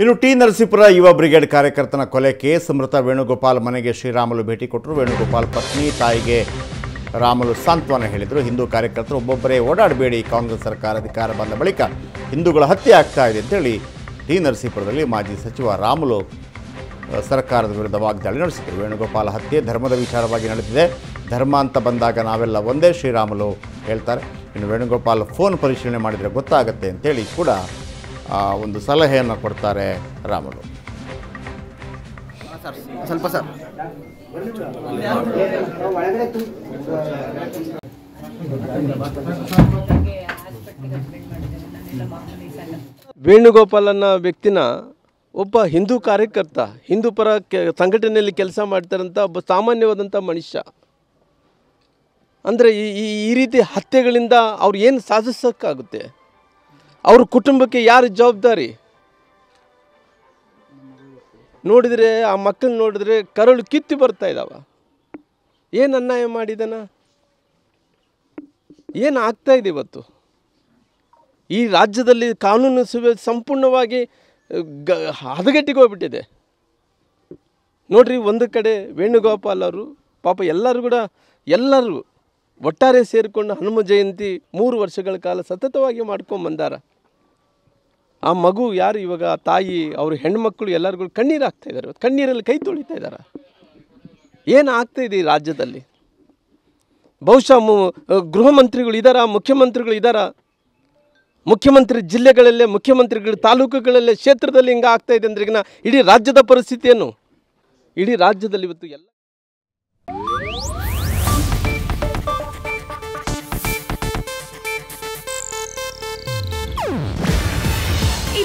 ಇನ್ನು ಟಿ ನರಸೀಪುರ ಯುವ ಬ್ರಿಗೇಡ್ ಕಾರ್ಯಕರ್ತನ ಕೊಲೆ ಕೇಸ್. ಮೃತ ವೇಣುಗೋಪಾಲ್ ಮನೆಗೆ ಶ್ರೀರಾಮುಲು ಭೇಟಿ ಕೊಟ್ಟರು. ವೇಣುಗೋಪಾಲ್ ಪತ್ನಿ, ತಾಯಿಗೆ ರಾಮುಲು ಸಾಂತ್ವನ ಹೇಳಿದರು. ಹಿಂದೂ ಕಾರ್ಯಕರ್ತರು ಒಬ್ಬೊಬ್ಬರೇ ಓಡಾಡಬೇಡಿ. ಕಾಂಗ್ರೆಸ್ ಸರ್ಕಾರ ಅಧಿಕಾರ ಬಂದ ಬಳಿಕ ಹಿಂದೂಗಳ ಹತ್ಯೆ ಆಗ್ತಾ ಇದೆ ಅಂತೇಳಿ ಟಿ ನರಸೀಪುರದಲ್ಲಿ ಮಾಜಿ ಸಚಿವ ರಾಮುಲು ಸರ್ಕಾರದ ವಿರುದ್ಧ ವಾಗ್ದಾಳಿ ನಡೆಸಿದರು. ವೇಣುಗೋಪಾಲ್ ಹತ್ಯೆ ಧರ್ಮದ ವಿಚಾರವಾಗಿ ನಡೆದಿದೆ. ಧರ್ಮ ಅಂತ ಬಂದಾಗ ನಾವೆಲ್ಲ ಒಂದೇ ಶ್ರೀರಾಮುಲು ಹೇಳ್ತಾರೆ. ಇನ್ನು ವೇಣುಗೋಪಾಲ್ ಫೋನ್ ಪರಿಶೀಲನೆ ಮಾಡಿದರೆ ಗೊತ್ತಾಗುತ್ತೆ ಅಂತೇಳಿ ಕೂಡ ಒಂದು ಸಲಹೆಯನ್ನು ಕೊಡ್ತಾರೆ ರಾಮನು ಸರ್ ಸ್ವಲ್ಪ ಸರ್. ವೇಣುಗೋಪಾಲ್ ಅನ್ನೋ ವ್ಯಕ್ತಿನ ಒಬ್ಬ ಹಿಂದೂ ಕಾರ್ಯಕರ್ತ ಹಿಂದೂ ಪರ ಕೆ ಸಂಘಟನೆಯಲ್ಲಿ ಕೆಲಸ ಮಾಡ್ತಾರಂಥ ಒಬ್ಬ ಸಾಮಾನ್ಯವಾದಂಥ ಮನುಷ್ಯ. ಅಂದರೆ ಈ ಈ- ಈ ರೀತಿ ಹತ್ಯೆಗಳಿಂದ ಅವ್ರು ಏನು ಸಾಧಿಸೋಕ್ಕಾಗುತ್ತೆ? ಅವ್ರ ಕುಟುಂಬಕ್ಕೆ ಯಾರು ಜವಾಬ್ದಾರಿ? ನೋಡಿದರೆ ಆ ಮಕ್ಕಳು ನೋಡಿದ್ರೆ ಕರಳು ಕಿತ್ತಿ ಬರ್ತಾ ಇದ್ದಾವ ಏನು ಅನ್ಯಾಯ ಮಾಡಿದನ? ಏನು ಆಗ್ತಾ ಇದೆ ಇವತ್ತು? ಈ ರಾಜ್ಯದಲ್ಲಿ ಕಾನೂನು ಸುವ್ಯವಸ್ಥೆ ಸಂಪೂರ್ಣವಾಗಿ, ಗ ಹದಗೆಟ್ಟಿಗೆ ಹೋಗ್ಬಿಟ್ಟಿದೆ ನೋಡ್ರಿ ಒಂದು ಕಡೆ ವೇಣುಗೋಪಾಲ್ ಅವರು, ಪಾಪ ಎಲ್ಲರೂ ಕೂಡ, ಎಲ್ಲರೂ ಒಟ್ಟಾರೆ ಸೇರಿಕೊಂಡು ಹನುಮ ಜಯಂತಿ ಮೂರು ವರ್ಷಗಳ ಕಾಲ ಸತತವಾಗಿ ಮಾಡ್ಕೊಂಡು ಬಂದಾರ ಆ ಮಗು ಯಾರು? ಇವಾಗ ತಾಯಿ, ಅವ್ರ ಹೆಣ್ಮಕ್ಳು ಎಲ್ಲರಿಗೂ ಕಣ್ಣೀರು ಹಾಕ್ತಾ ಇದ್ದಾರೆ. ಕಣ್ಣೀರಲ್ಲಿ ಕೈ ತೊಳಿತಾ ಇದ್ದಾರೆ. ಏನು ಆಗ್ತಾ ಇದೆ ಈ ರಾಜ್ಯದಲ್ಲಿ? ಬಹುಶಃ ಮು ಗೃಹ ಮಂತ್ರಿಗಳು ಇದ್ದಾರಾ ಮುಖ್ಯಮಂತ್ರಿಗಳು ಇದ್ದಾರಾ ಮುಖ್ಯಮಂತ್ರಿ ಜಿಲ್ಲೆಗಳಲ್ಲೇ, ಮುಖ್ಯಮಂತ್ರಿಗಳು ತಾಲೂಕುಗಳಲ್ಲೇ, ಕ್ಷೇತ್ರದಲ್ಲಿ ಹಿಂಗೆ ಆಗ್ತಾ ಇದೆ ಅಂದ್ರೆ ಈಗ ಇಡೀ ರಾಜ್ಯದ ಪರಿಸ್ಥಿತಿಯನ್ನು ಇಡೀ ರಾಜ್ಯದಲ್ಲಿ ಇವತ್ತು ಎಲ್ಲ